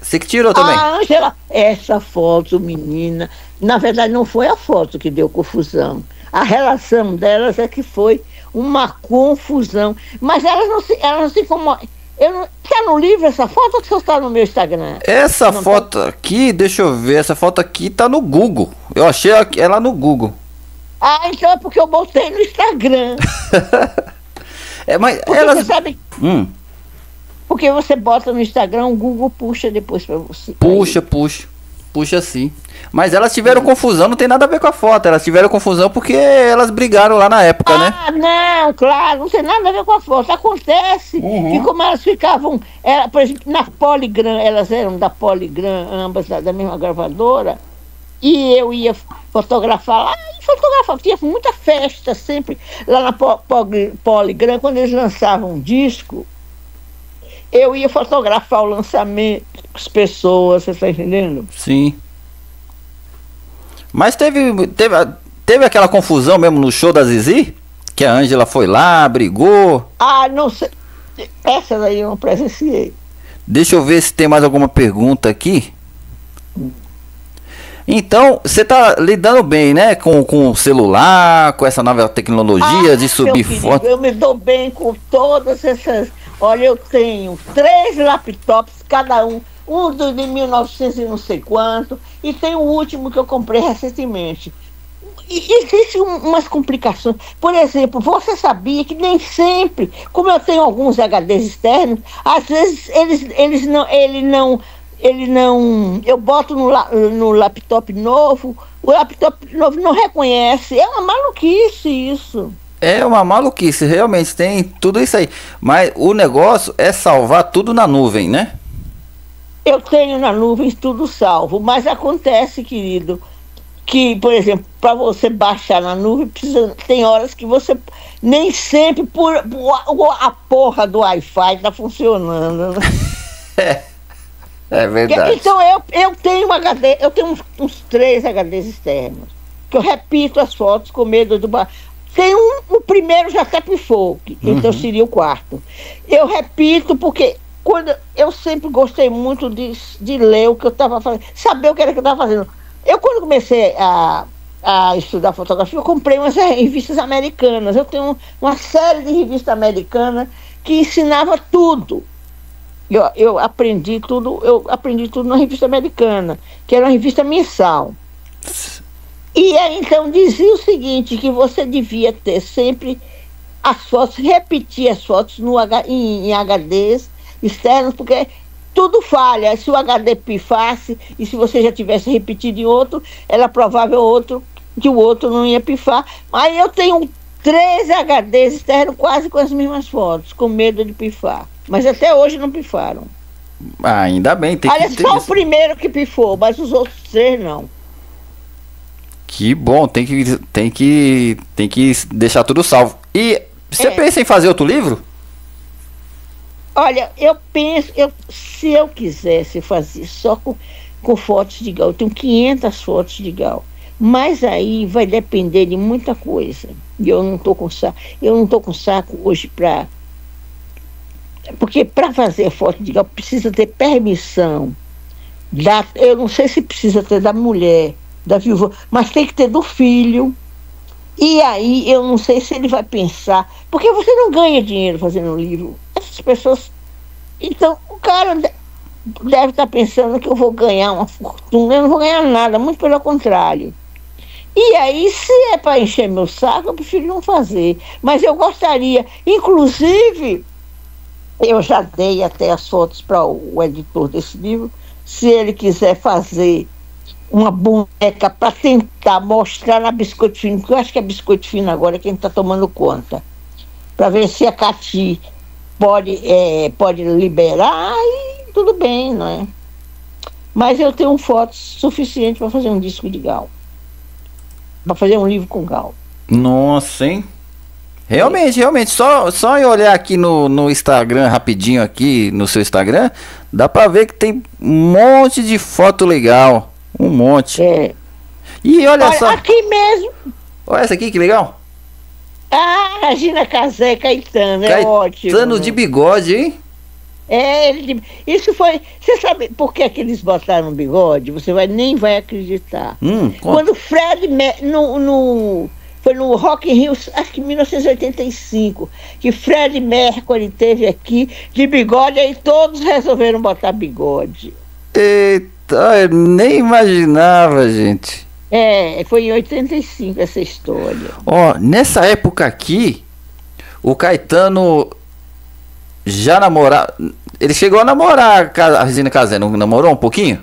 Você que tirou também? Ah, Angela, essa foto, menina. Na verdade, não foi a foto que deu confusão. A relação delas é que foi uma confusão. Mas elas não se, elas não se incomodam. Eu não, tá no livro essa foto ou só está no meu Instagram? Essa não foto tá... aqui, deixa eu ver, essa foto aqui tá no Google. Eu achei ela no Google. Ah, então é porque eu botei no Instagram. é, mas porque elas... você sabe. Hum. Porque você bota no Instagram, o Google puxa depois para você. Puxa, aí. puxa. Puxa sim. Mas elas tiveram confusão, não tem nada a ver com a foto. Elas tiveram confusão porque elas brigaram lá na época, ah, né? Ah, não, claro, não tem nada a ver com a foto. Acontece uhum. que como elas ficavam, era, por exemplo, na Poligram, elas eram da Poligram, ambas da, da mesma gravadora, e eu ia fotografar lá, e fotografava, tinha muita festa sempre lá na Poligram, quando eles lançavam um disco, eu ia fotografar o lançamento, as pessoas, você está entendendo? Sim. Mas teve, teve, teve aquela confusão mesmo no show da Zizi? Que a Ângela foi lá, brigou. Ah, não sei. Essa daí eu não presenciei. Deixa eu ver se tem mais alguma pergunta aqui. Então, você está lidando bem, né? Com, com o celular, com essa nova tecnologia ah, de subir foto. Eu me dou bem com todas essas Olha, eu tenho três laptops, cada um, um de 1900 e não sei quanto, e tem o último que eu comprei recentemente. E existem umas complicações. Por exemplo, você sabia que nem sempre, como eu tenho alguns HDs externos, às vezes eles, eles não, ele não, ele não, eu boto no, no laptop novo, o laptop novo não reconhece. É uma maluquice isso. É uma maluquice, realmente tem tudo isso aí. Mas o negócio é salvar tudo na nuvem, né? Eu tenho na nuvem tudo salvo, mas acontece, querido, que, por exemplo, para você baixar na nuvem, precisa, tem horas que você nem sempre por, por a porra do Wi-Fi tá funcionando. é, é verdade. Então eu, eu tenho um HD, eu tenho uns, uns três HDs externos que eu repito as fotos com medo do tem um, o primeiro já capifou, então uhum. então seria o quarto. Eu repito, porque quando eu sempre gostei muito de, de ler o que eu estava fazendo, saber o que era que eu estava fazendo. Eu, quando comecei a, a estudar fotografia, eu comprei umas revistas americanas. Eu tenho uma série de revistas americanas que ensinava tudo. Eu, eu aprendi tudo, eu aprendi tudo na revista americana, que era uma revista mensal. E então dizia o seguinte, que você devia ter sempre as fotos, repetir as fotos no, em, em HDs externos, porque tudo falha. Se o HD pifasse, e se você já tivesse repetido em outro, era provável outro que o outro não ia pifar. Mas eu tenho três HDs externos quase com as mesmas fotos, com medo de pifar. Mas até hoje não pifaram. Ah, ainda bem, tem Olha, que só o primeiro que pifou, mas os outros três não. Que bom, tem que, tem que, tem que deixar tudo salvo. E você é. pensa em fazer outro livro? Olha, eu penso, eu, se eu quisesse fazer só com, com fotos de Gal, eu tenho 500 fotos de Gal. Mas aí vai depender de muita coisa. E eu não estou com saco, eu não com saco hoje para porque para fazer foto de Gal precisa ter permissão da, eu não sei se precisa ter da mulher, da viúva, mas tem que ter do filho. E aí eu não sei se ele vai pensar, porque você não ganha dinheiro fazendo um livro. Essas pessoas. Então, o cara deve estar pensando que eu vou ganhar uma fortuna. Eu não vou ganhar nada, muito pelo contrário. E aí, se é para encher meu saco, eu prefiro não fazer. Mas eu gostaria, inclusive, eu já dei até as fotos para o editor desse livro, se ele quiser fazer uma boneca para tentar mostrar na Biscoito Fino, porque eu acho que a Biscoito Fino agora é quem está tomando conta, para ver se a Cati pode, é, pode liberar e tudo bem, não é? Mas eu tenho fotos suficientes para fazer um disco de Gal. Para fazer um livro com Gal. Nossa, hein? Realmente, realmente, só, só em olhar aqui no, no Instagram, rapidinho aqui, no seu Instagram, dá pra ver que tem um monte de foto legal. Um monte. É. E olha, olha só. Aqui mesmo. Olha essa aqui, que legal. Ah, Regina Casé Caetano, é Caetano ótimo. Caetano de bigode, hein? É, ele, isso foi. Você sabe por que, é que eles botaram bigode? Você vai, nem vai acreditar. Hum, Quando Fred no, no foi no Rock in Rio, acho que em 1985, que Fred Mercury teve aqui de bigode, aí todos resolveram botar bigode. Eita, eu nem imaginava, gente. É, foi em 85 essa história. Ó, nessa época aqui, o Caetano já namorava. Ele chegou a namorar a Regina Casé, não namorou um pouquinho?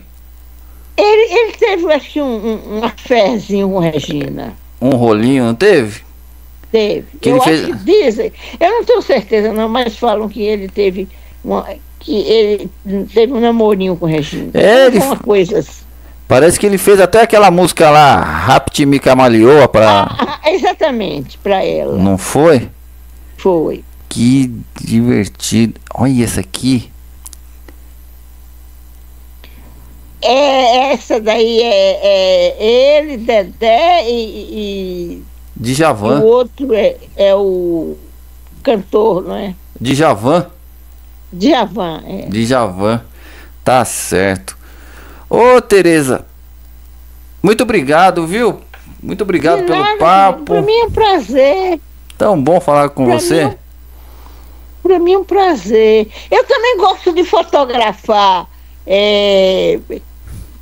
Ele, ele teve, acho que, um, um, afézinho com Regina um rolinho, não teve? Teve. Que eu ele fez... que dizem, eu não tenho certeza não, mas falam que ele teve uma, que ele teve um namorinho com Regina. É, ele... uma coisa assim. Parece que ele fez até aquela música lá, Rapt Me Camaleoa pra... Ah, ah, exatamente, pra ela. Não foi? Foi. Que divertido. Olha essa aqui. É, essa daí é, é ele, Dedé e, e. Djavan. O outro é, é o cantor, não é? Djavan. Djavan, é. Djavan. Tá certo. Ô, Tereza. Muito obrigado, viu? Muito obrigado De pelo nada, papo. Para mim é um prazer. Tão bom falar com pra você. Para mim é um prazer. Eu também gosto de fotografar. É,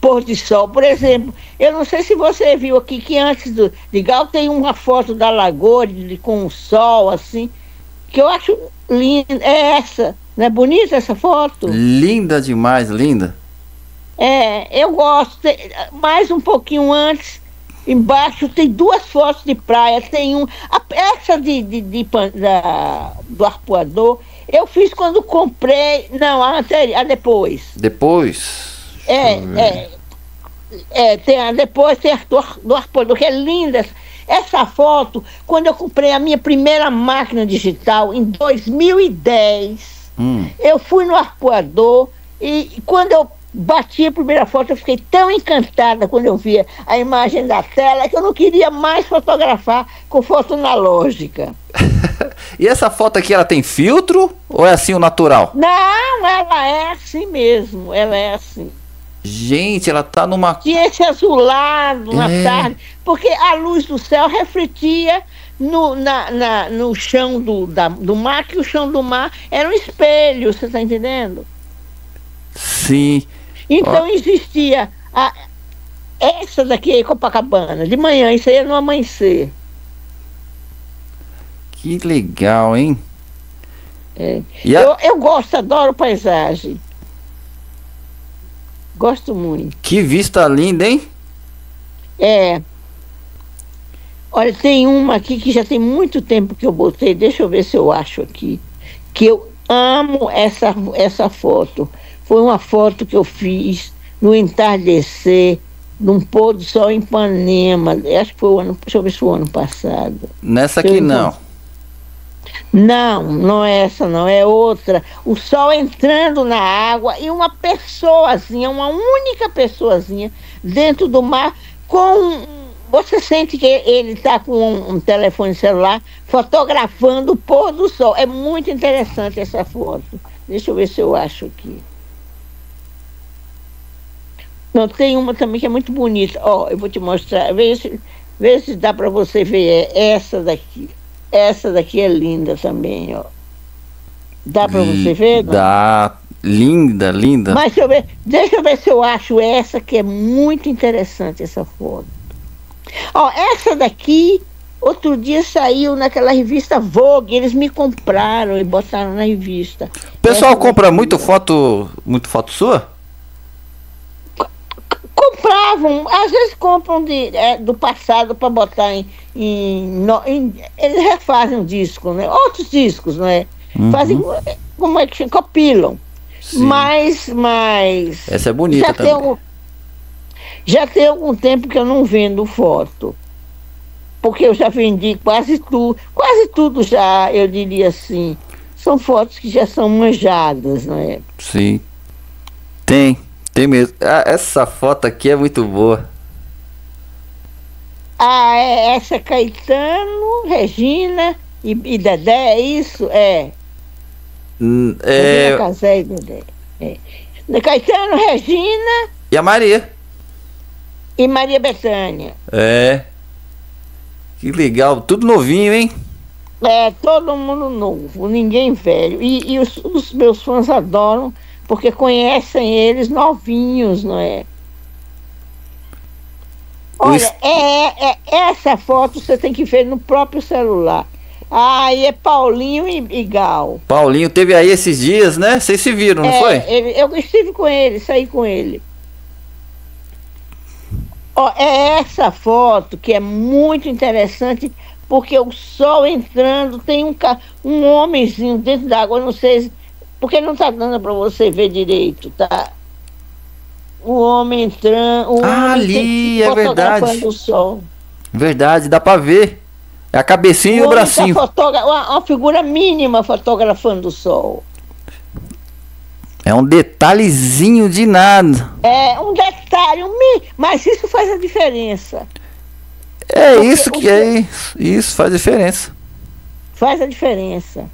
pôr de sol. Por exemplo, eu não sei se você viu aqui que antes do de Gal tem uma foto da lagoa de, com o sol, assim, que eu acho linda. É essa. Não é bonita essa foto? Linda demais, linda. É, eu gosto. Mais um pouquinho antes, embaixo tem duas fotos de praia. Tem um. A, essa de, de, de da, do arpoador, eu fiz quando comprei. Não, a anterior, a depois. Depois? É, é, é, tem a, depois tem a do, do arpoador, que é linda. Essa foto, quando eu comprei a minha primeira máquina digital, em 2010, hum. eu fui no arpoador e quando eu bati a primeira foto, eu fiquei tão encantada quando eu via a imagem da tela que eu não queria mais fotografar com foto analógica. e essa foto aqui, ela tem filtro ou é assim o natural? Não, ela é assim mesmo, ela é assim. Gente, ela tá numa. Tinha esse azulado na é. tarde, porque a luz do céu refletia no, na, na, no chão do, da, do mar, que o chão do mar era um espelho, você está entendendo? Sim. Então existia a, essa daqui Copacabana, de manhã, isso aí é no amanhecer. Que legal, hein? É. Eu, eu gosto, adoro paisagem. Gosto muito. Que vista linda, hein? É. Olha, tem uma aqui que já tem muito tempo que eu botei, deixa eu ver se eu acho aqui, que eu amo essa, essa foto. Foi uma foto que eu fiz no entardecer, num pôr do sol em Ipanema. Acho que foi o ano, deixa eu ver se foi o ano passado. Nessa aqui não. Não, não é essa, não, é outra. O sol entrando na água e uma pessoazinha, uma única pessoazinha dentro do mar com. Você sente que ele está com um, um, telefone celular fotografando o pôr do sol. É muito interessante essa foto. Deixa eu ver se eu acho aqui. Não, tem uma também que é muito bonita. Ó, eu vou te mostrar. Vê se, vê se dá para você ver. É essa daqui. Essa daqui é linda também, ó. Dá para você ver? Não? Dá. Linda, linda. Mas deixa eu, ver, deixa eu ver se eu acho essa que é muito interessante, essa foto. Ó, essa daqui, outro dia saiu naquela revista Vogue, eles me compraram e botaram na revista. O pessoal essa compra muito foto, muito foto sua? Compravam, às vezes compram de, é, do passado para botar em, em, em, Eles refazem um disco, né? Outros discos, né? Uhum. Fazem. Como é que? Copilam. Sim. Mas, mas. Essa é bonita já também. Tem algum, já tem algum tempo que eu não vendo foto. Porque eu já vendi quase tudo. Quase tudo já, eu diria assim. São fotos que já são manjadas, não é? Sim. Tem. Tem mesmo. Ah, essa foto aqui é muito boa. Ah, é, essa é Caetano, Regina e, e Dedé, é isso? É. Hum, é... Regina Casé e Dedé. É. Caetano, Regina. E a Maria. E Maria Bethânia. É. Que legal. Tudo novinho, hein? É, todo mundo novo, ninguém velho. E, e os, os meus fãs adoram porque conhecem eles novinhos, não é? Olha, é, é, é, essa foto você tem que ver no próprio celular. Aí é Paulinho e, e, Gal. Paulinho teve aí esses dias, né? Vocês se viram, não é, foi? Ele, eu estive com ele, saí com ele. Ó, é essa foto que é muito interessante, porque o sol entrando, tem um, um homenzinho dentro d'água, não sei porque não está dando para você ver direito, tá? O homem entrando. Ah, ali, é verdade. O sol. Verdade, dá para ver. É a cabecinha o e o tá bracinho. Tá uma, uma figura mínima fotografando o sol. É um detalhezinho de nada. É um detalhe, um mas isso faz a diferença. É Porque isso que é isso faz diferença. Faz a diferença.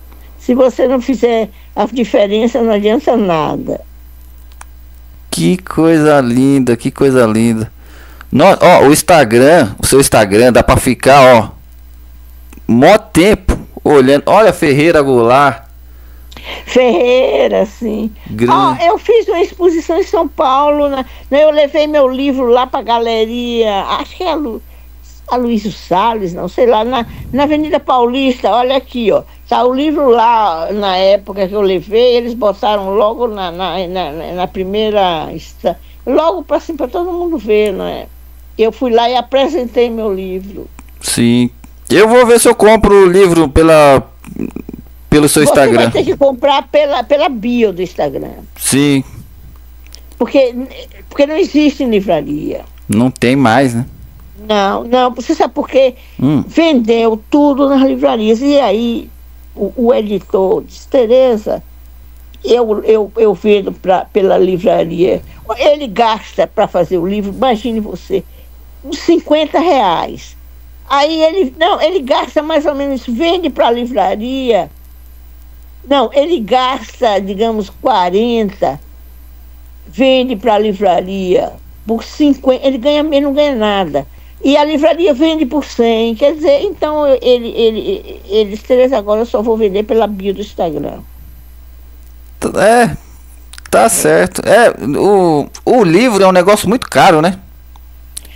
Se você não fizer a diferença, não adianta nada. Que coisa linda, que coisa linda. No, ó, o Instagram, o seu Instagram dá para ficar, ó, mó tempo olhando. Olha Ferreira Goulart. Ferreira, sim. Ó, eu fiz uma exposição em São Paulo, né? eu levei meu livro lá para a galeria, acho que é a Lu Aloysio Salles, não sei lá, na, na Avenida Paulista, olha aqui, ó. Tá o livro lá, na época que eu levei, eles botaram logo na, na, na, na primeira. Logo para assim, para todo mundo ver, não é? Eu fui lá e apresentei meu livro. Sim. Eu vou ver se eu compro o livro pela, pelo seu Você Instagram. Vai ter que comprar pela, pela bio do Instagram. Sim. Porque, porque não existe livraria. Não tem mais, né? Não, não, você sabe por quê? Hum. Vendeu tudo nas livrarias. E aí o, o editor disse, Tereza, eu, eu, eu vendo pra, pela livraria. Ele gasta para fazer o livro, imagine você, uns 50 reais. Aí ele, não, ele gasta mais ou menos, vende para a livraria. Não, ele gasta, digamos, 40, vende para a livraria por 50, ele ganha, ele não ganha nada. E a livraria vende por 100. Quer dizer, então ele, ele, eles três agora eu só vou vender pela bio do Instagram. É, tá certo. É, o, o livro é um negócio muito caro, né?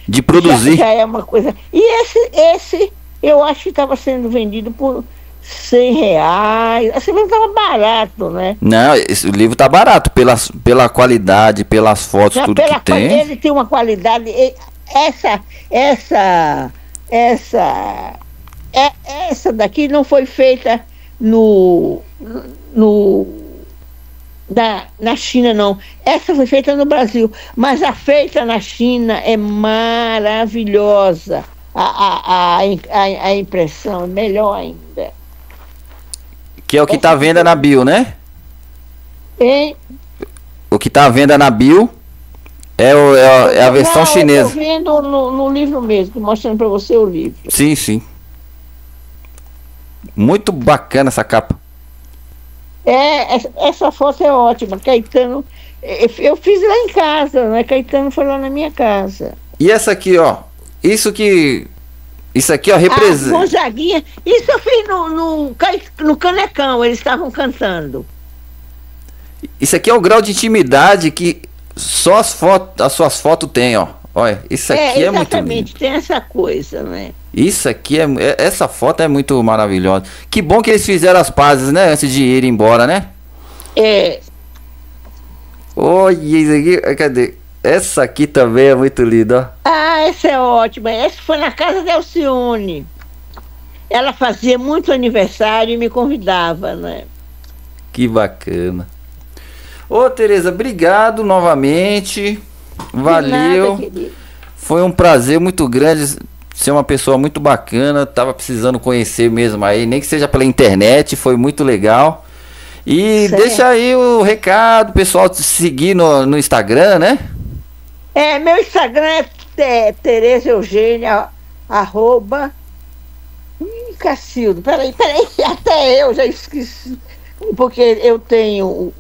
De produzir. Já, já é uma coisa. E esse, esse eu acho que estava sendo vendido por 100 reais. Assim não estava barato, né? Não, esse livro tá barato pela, pela qualidade, pelas fotos, Já, tudo que tem. Ele tem uma qualidade essa, essa, essa, é, essa daqui não foi feita no, no na, na China, não. Essa foi feita no Brasil, mas a feita na China é maravilhosa. A, a, a, a, a impressão é melhor ainda. Que é o que está à venda na bio, né? Hein? O que está à venda na bio é, o, é, a, é a versão Não, chinesa. Eu vendo no, no livro mesmo, mostrando para você o livro. Sim, sim. Muito bacana essa capa. É, essa, essa foto é ótima. Caetano eu fiz lá em casa, né? Caetano foi lá na minha casa. E essa aqui, ó. Isso que. Isso aqui, ó, representa. Gonzaguinha. Isso eu fiz no, no, no Canecão, eles estavam cantando. Isso aqui é o grau de intimidade que só as, fotos, as suas fotos têm, ó. Olha, isso é, aqui é, é muito lindo. tem essa coisa, né? Isso aqui é, é, essa foto é muito maravilhosa. Que bom que eles fizeram as pazes, né, antes de ir embora, né? É. Olha isso aqui, cadê? Essa aqui também é muito linda. Ah, essa é ótima. Essa foi na casa da Alcione. Ela fazia muito aniversário e me convidava, né? Que bacana. Ô, Tereza, obrigado novamente. Valeu. Nada, Foi um prazer muito grande ser uma pessoa muito bacana. Tava precisando conhecer mesmo aí, nem que seja pela internet, foi muito legal. E certo. deixa aí o recado, pessoal, te seguir no, no Instagram, né? É, meu Instagram é, é Tereza Eugênia, arroba. Ih, Cacildo, peraí, peraí, até eu já esqueci. Porque eu tenho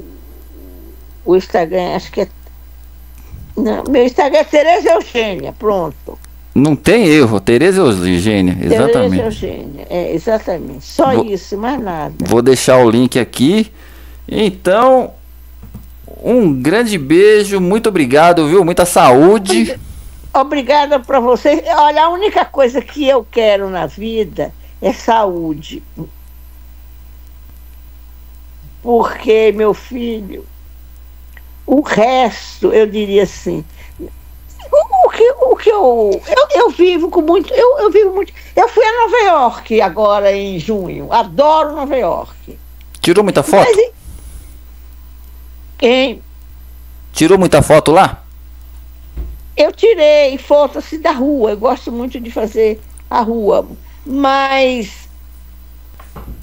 o, Instagram, acho que é. Não, meu Instagram é Tereza Eugênia, pronto. Não tem erro, Tereza Eugênia, exatamente. Tereza Eugênia, é, exatamente. Só vou, isso, mais nada. Vou deixar o link aqui. Então, um grande beijo, muito obrigado, viu? Muita saúde. Obrigada para você. Olha, a única coisa que eu quero na vida é saúde. Porque, meu filho, o resto, eu diria assim, o, o, que, o que eu, eu, eu. vivo com muito. Eu, eu vivo muito. Eu fui a Nova York agora em junho. Adoro Nova York. Tirou muita foto? Mas, quem? Tirou muita foto lá? Eu tirei foto assim da rua. Eu gosto muito de fazer a rua. Mas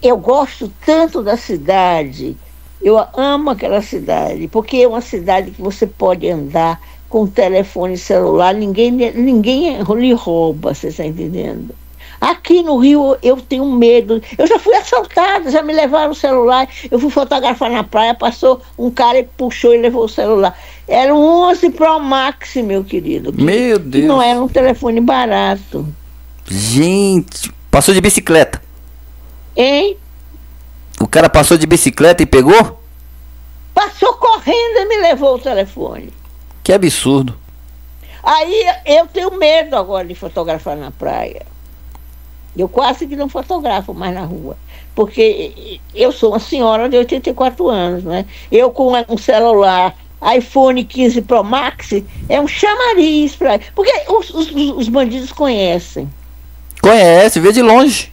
eu gosto tanto da cidade. Eu amo aquela cidade, porque é uma cidade que você pode andar com telefone celular, ninguém, ninguém lhe rouba, você está entendendo? Aqui no Rio eu tenho medo. Eu já fui assaltada, já me levaram o celular. Eu fui fotografar na praia, passou um cara e puxou e levou o celular. Era um 11 Pro Max, meu querido. Que, meu Deus. não era um telefone barato. Gente, passou de bicicleta. Hein? O cara passou de bicicleta e pegou? Passou correndo e me levou o telefone. Que absurdo. Aí eu tenho medo agora de fotografar na praia. Eu quase que não fotografo mais na rua. Porque eu sou uma senhora de 84 anos, né? Eu com um celular iPhone 15 Pro Max é um chamariz para. Porque os, os, os, bandidos conhecem. Conhece, vê de longe.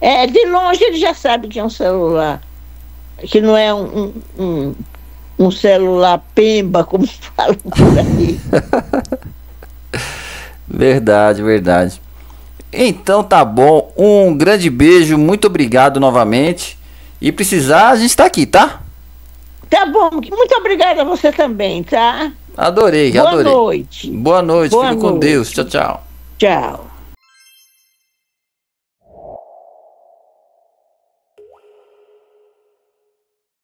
É, de longe ele já sabe que é um celular. Que não é um, um, um, celular pemba, como falam por aí. verdade, verdade. Então tá bom. Um grande beijo, muito obrigado novamente. E precisar, a gente tá aqui, tá? Tá bom, muito obrigada a você também, tá? Adorei, Boa adorei. Boa noite. Boa noite, Boa fica noite. com Deus. Tchau, tchau. Tchau.